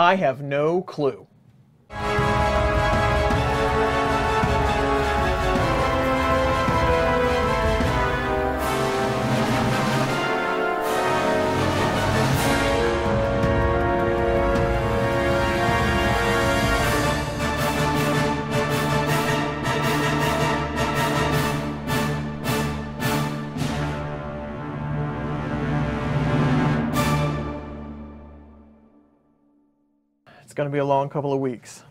I have no clue. It's going to be a long couple of weeks.